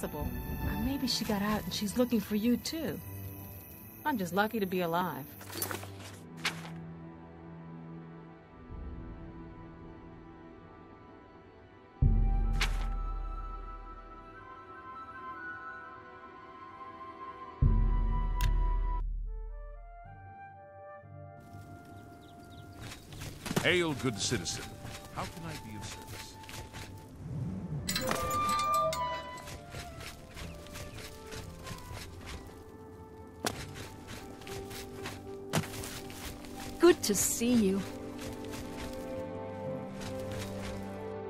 possible. Or maybe she got out and she's looking for you too. I'm just lucky to be alive. Hail, good citizen. How can I be of service? To see you.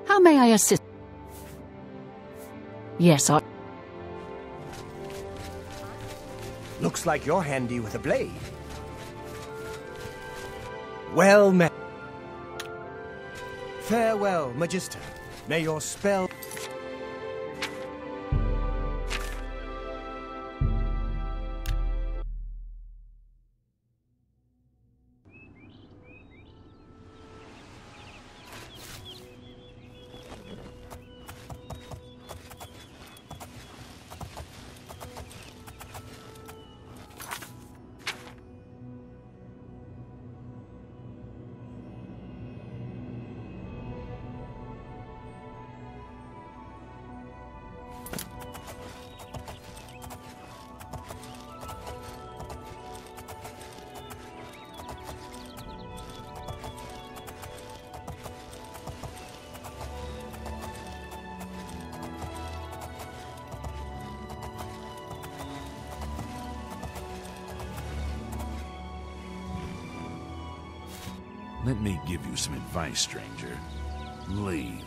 How may I assist? Yes, I... Looks like you're handy with a blade. Well met. Farewell, Magister. May your spell... Let me give you some advice, stranger. Leave.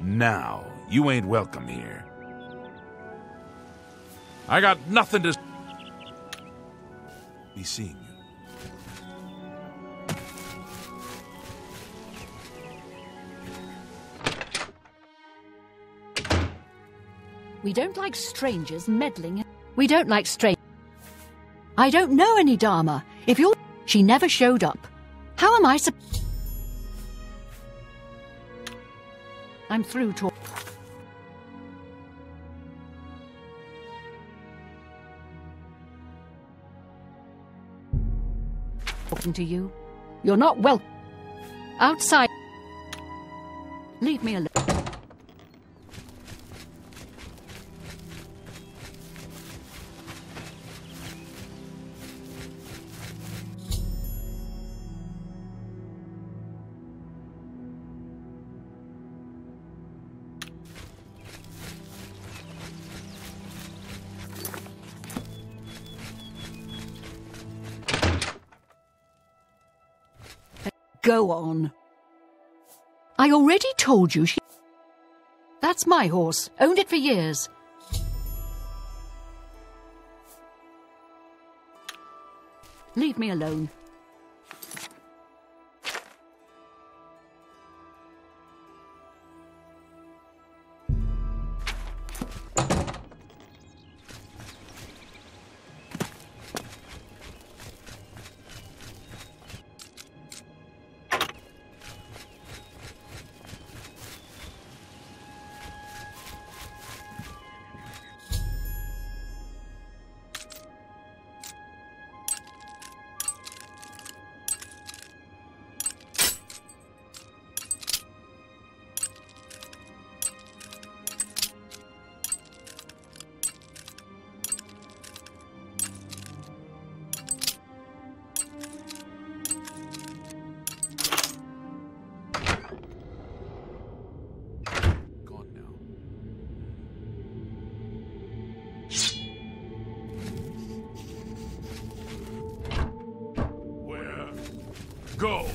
Now. You ain't welcome here. I got nothing to... Be seeing you. We don't like strangers meddling. We don't like strangers. I don't know any Dar-Ma. If you're... She never showed up. How am I sup... I'm through talk. Talking to you. You're not well. Outside. Leave me alone. Go on. I already told you she... That's my horse. Owned it for years. Leave me alone. Go!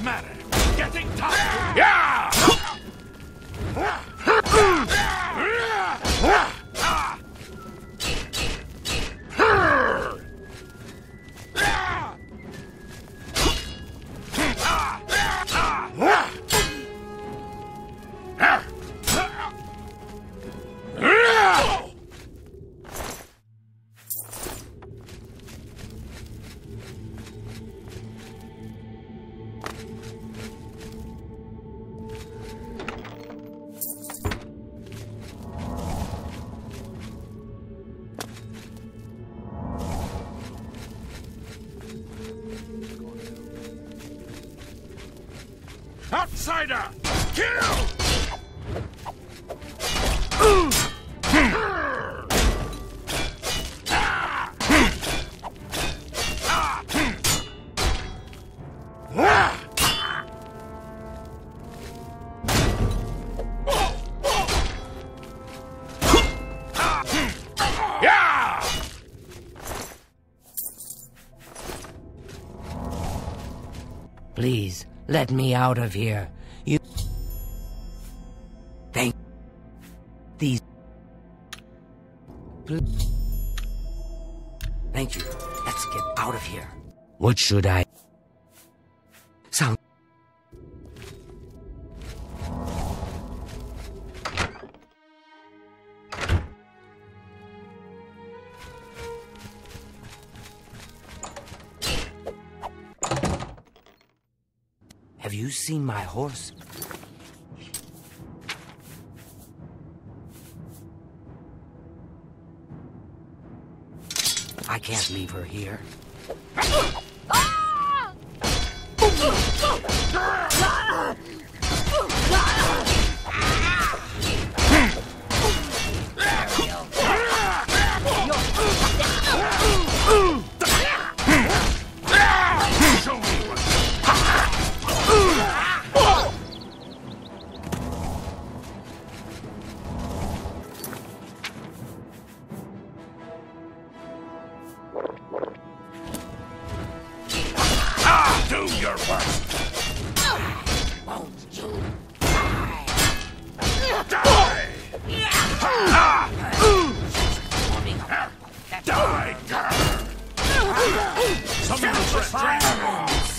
The matter? Getting tired? Yeah! Outsider! Kill! Let me out of here. You. Thank. These. Thank you. Let's get out of here. What should I. Have you seen my horse? I can't leave her here. Ah! Some restraint! Ah!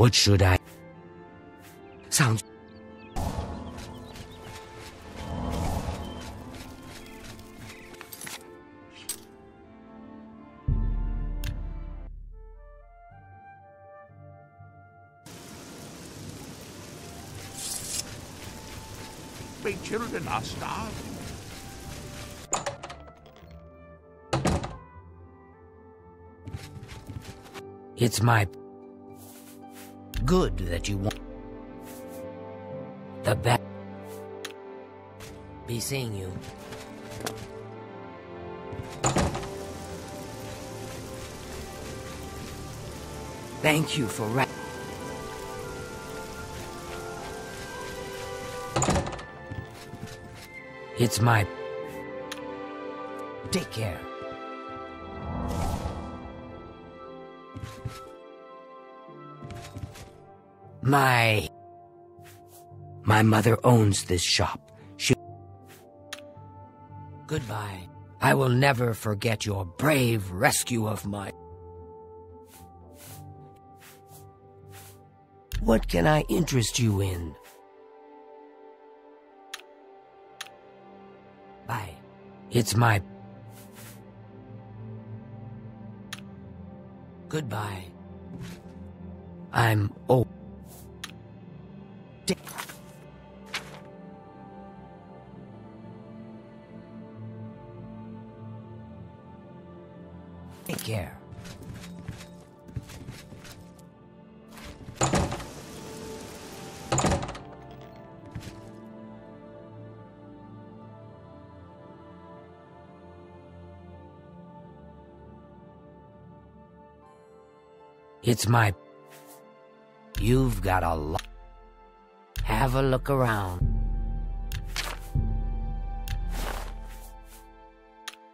What should I? Sounds. My children are starving. It's my good that you want the best. Be seeing you. Thank you for ra- It's my. Take care. My. My mother owns this shop. She. Goodbye. I will never forget your brave rescue of my. What can I interest you in? Bye. It's my. Goodbye. I'm old. Take care. It's my... You've got a lot... Have a look around.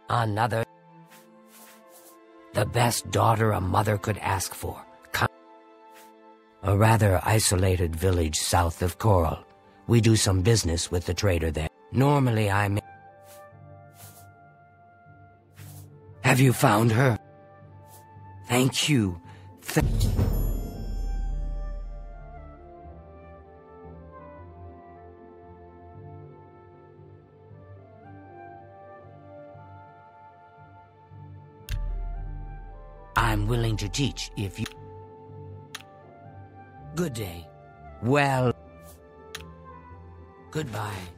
Another... The best daughter a mother could ask for. A rather isolated village south of Chorrol. We do some business with the trader there. Normally I'm... Have you found her? Thank you. I'm willing to teach if you... Good day. Well... Goodbye.